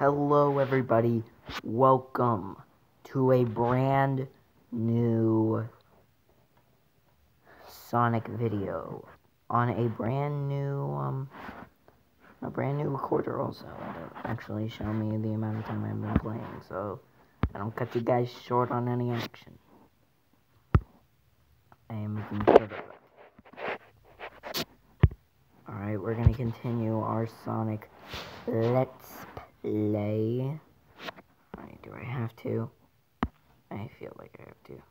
Hello, everybody. Welcome to a brand new Sonic video on a brand new, um, a brand new recorder also. It'll actually show me the amount of time I've been playing, so I don't cut you guys short on any action. I am making sure of that. Alright, we're gonna continue our Sonic Let's Alright, do I have to? I feel like I have to.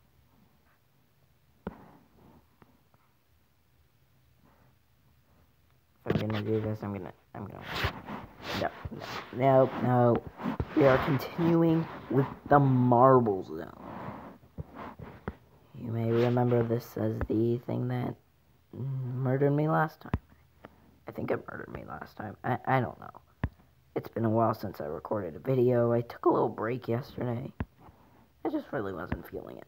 If I'm gonna do this, I'm gonna, I'm gonna, no, no, no, no. We are continuing with the Marble Zone. You may remember this as the thing that murdered me last time. I think it murdered me last time. I, I don't know. It's been a while since I recorded a video. I took a little break yesterday. I just really wasn't feeling it.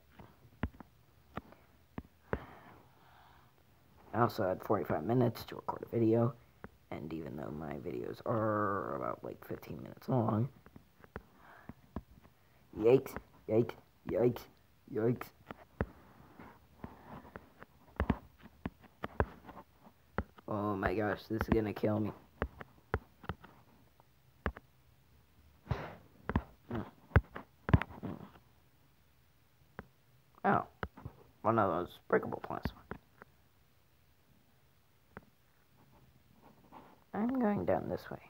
I also had 45 minutes to record a video, and even though my videos are about like 15 minutes long, yikes, yikes, yikes, yikes. Oh my gosh, this is gonna kill me. Oh, one of those breakable plasma. I'm going down this way.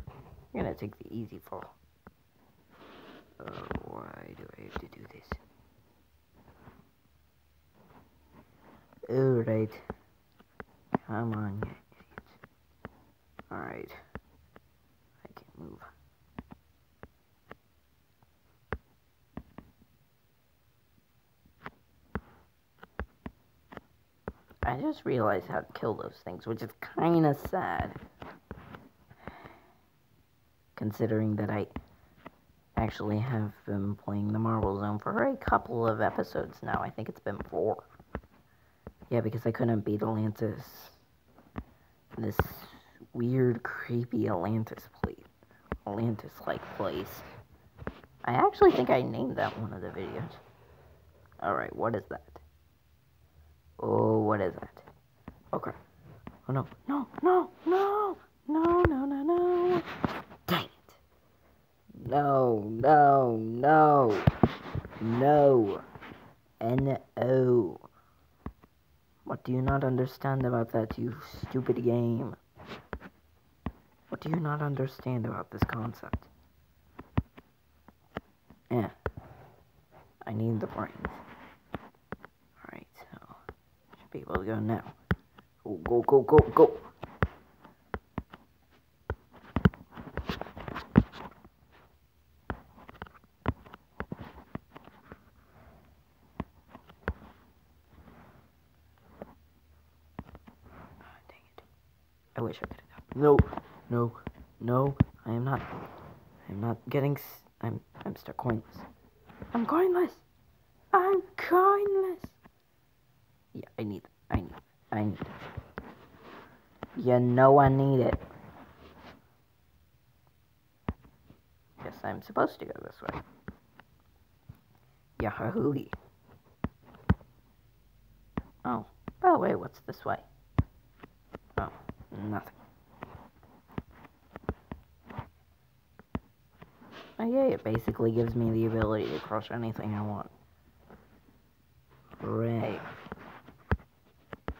I'm gonna take the easy fall. Oh, why do I have to do this? Alright. Come on. Alright. I can move. I just realized how to kill those things, which is kind of sad. Considering that I actually have been playing the Marble Zone for a couple of episodes now. I think it's been four. Yeah, because I couldn't beat Atlantis. This weird, creepy Atlantis place. Atlantis-like place. I actually think I named that one of the videos. Alright, what is that? Oh, what is that? Okay. Oh no, no, no, no, no, no, no, no. Dang it. No, no, no, no. N-O. What do you not understand about that, you stupid game? What do you not understand about this concept? Yeah. I need the brains. Alright, so should be able to go now. Go, go, go, go, go. Dang it. I wish I could have. No, no, no. I am not. I am not getting. S- I'm. I'm stuck coinless. I'm coinless. I'm coinless. I need. I need. I need. You know I need it. Guess I'm supposed to go this way. Yahoo! Oh, by the way, what's this way? Oh, nothing. Oh yeah, it basically gives me the ability to crush anything I want. Hooray.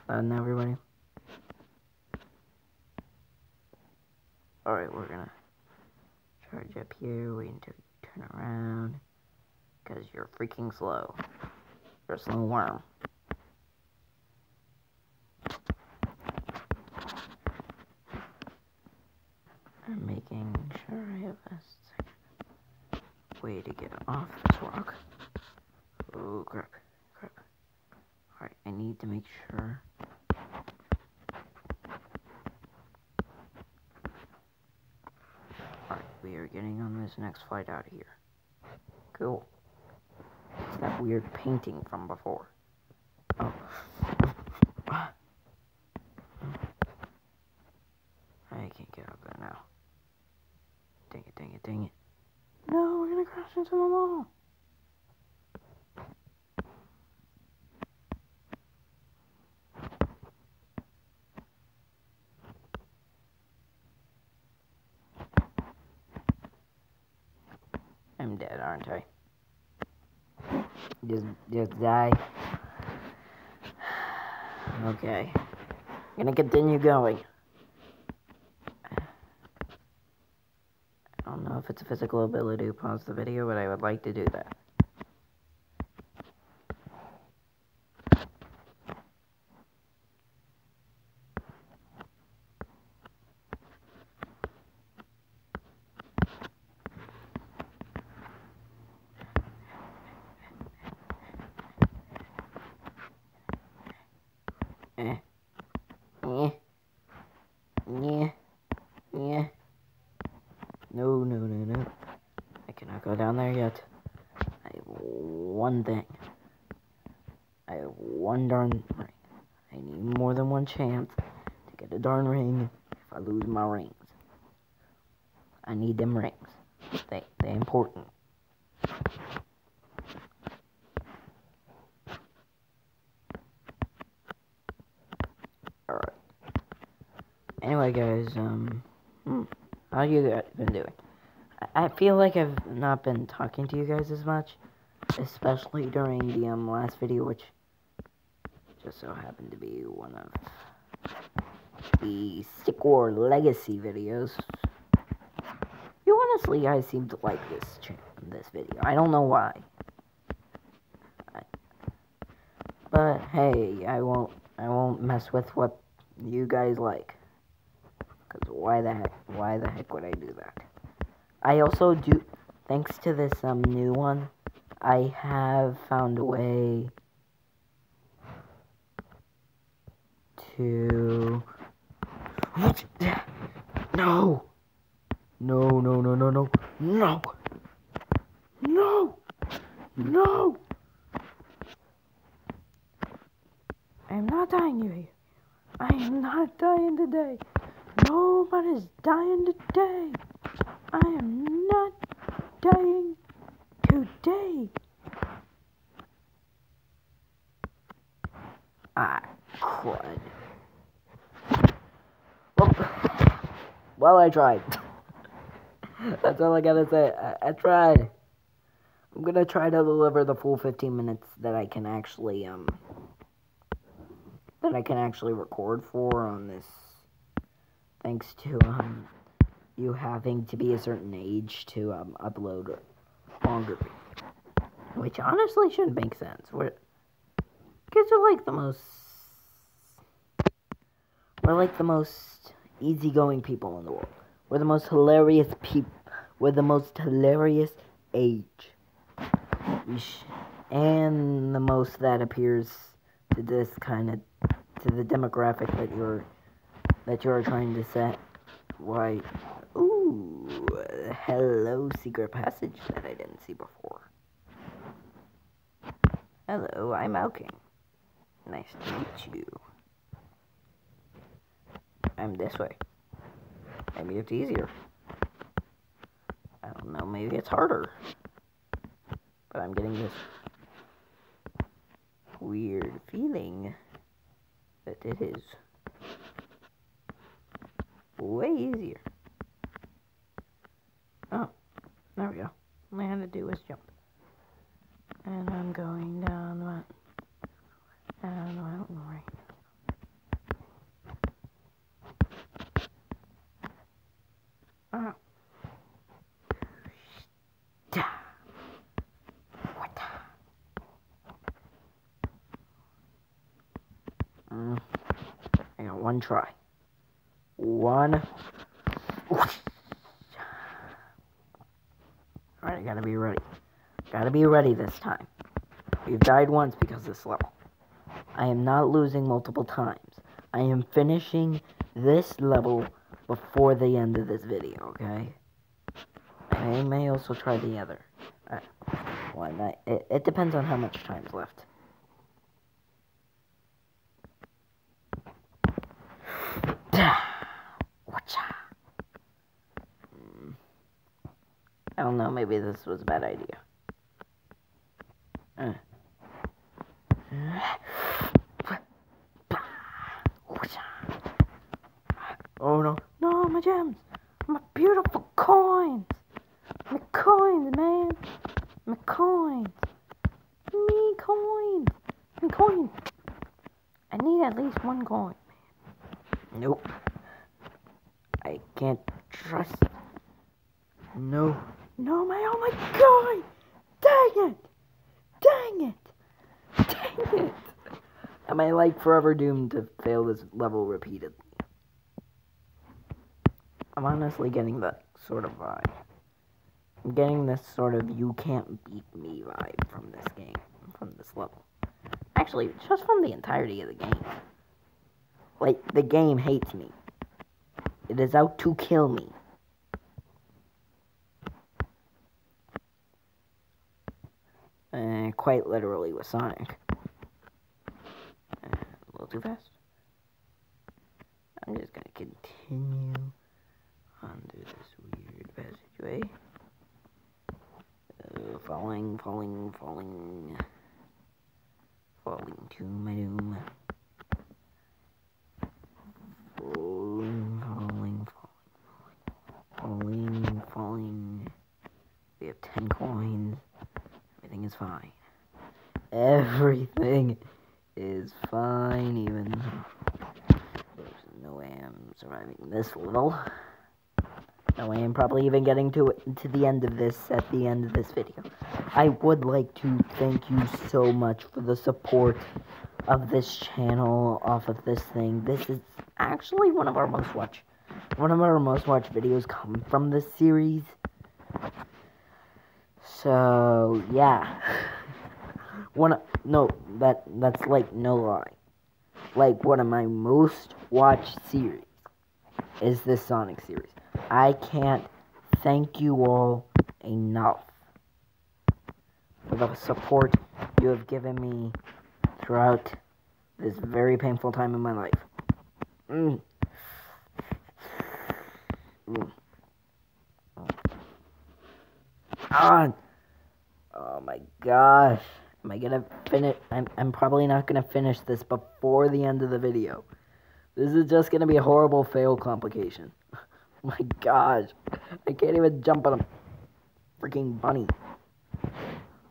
Uh, Done, everybody? Alright, we're gonna charge up here, wait until you turn around. Because you're freaking slow. You're a slow worm. I'm making sure I have a way to get off this rock. Oh, crap. Alright, I need to make sure. Alright, we are getting on this next flight out of here. Cool. It's that weird painting from before. Oh. I can't get up there now. Dang it, dang it, dang it. No, we're gonna crash into the wall. I'm dead, aren't I? Just, just die. Okay. I'm gonna continue going. I don't know if it's a physical ability to pause the video, but I would like to do that. Eh. Eh. Yeah. Yeah. No, no, no, no. I cannot go down there yet. I have one thing. I have one darn ring. I need more than one chance to get a darn ring if I lose my rings. I need them rings. They they important. Anyway, guys, um, hmm, how you guys been doing? I, I feel like I've not been talking to you guys as much, especially during the um last video, which just so happened to be one of the Sick War Legacy videos. You honestly guys seem to like this this video. I don't know why. I, but hey, I won't I won't mess with what you guys like. Why the heck why the heck would I do that? I also do thanks to this um new one, I have found a way to No No no no no no no No No I am not dying here. I am not dying today. Nobody's dying today. I am not dying today. Ah, crud. Well, well I tried. That's all I gotta say. I, I tried. I'm gonna try to deliver the full 15 minutes that I can actually, um, that I can actually record for on this. Thanks to, um, you having to be a certain age to, um, upload longer. Which honestly shouldn't make sense. We're, kids are like the most, we're like the most easygoing people in the world. We're the most hilarious people. We're the most hilarious age. And the most that appears to this kind of to the demographic that you're that you're trying to set. Why? Ooh, hello, secret passage that I didn't see before. Hello, I'm Alking. Nice to meet you. I'm this way. Maybe it's easier. I don't know, maybe it's harder. But I'm getting this weird feeling that it is way easier. Oh, there we go. All I had to do was jump. And I'm going down the mountain. Mountain right. Oh. What? Mm. I got one try. One. Alright, I gotta be ready. Gotta be ready this time. We've died once because this level. I am not losing multiple times. I am finishing this level before the end of this video, okay? I may also try the other. Uh, one. I, it, it depends on how much time's left. I don't know, maybe this was a bad idea. Uh. Oh no. No, my gems. My beautiful coins. My coins, man. My coins. Me coins. My coins. I need at least one coin. Man. Nope. I can't trust. No, oh my god! Dang it! Dang it! Dang it! Am I like forever doomed to fail this level repeatedly? I'm honestly getting that sort of vibe. I'm getting this sort of you can't beat me vibe from this game, from this level. Actually, just from the entirety of the game. Like, the game hates me. It is out to kill me. Uh, quite literally with Sonic. Uh, a little too fast. I'm just gonna continue under this weird passageway. Uh, falling, falling, falling. Falling to my doom. Falling, falling, falling, falling, falling. We have 10 coins. Everything is fine. Everything is fine, even there's no way I'm surviving this little. No I'm probably even getting to it to the end of this at the end of this video. I would like to thank you so much for the support of this channel off of this thing. This is actually one of our most watched one of our most watched videos come from this series. So yeah. One no that that's like no lie. Like one of my most watched series is this Sonic series. I can't thank you all enough for the support you have given me throughout this very painful time in my life. Mm. Mm. Ah. Oh my gosh. Am I gonna finish? I'm, I'm probably not gonna finish this before the end of the video. This is just gonna be a horrible fail complication. my gosh. I can't even jump on a freaking bunny.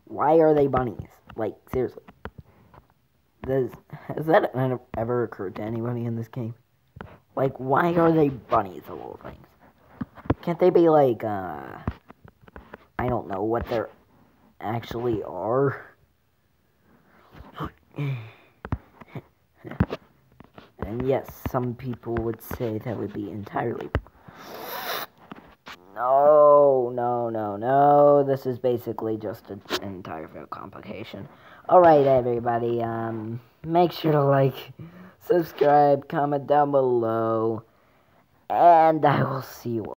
Why are they bunnies? Like, seriously. Does, has that ever occurred to anybody in this game? Like, why are they bunnies of all things? Can't they be like, uh... I don't know what they actually are. and yes, some people would say that would be entirely no, no, no, no. This is basically just an entire complication. Alright, everybody. Um, make sure to like, subscribe, comment down below. And I will see you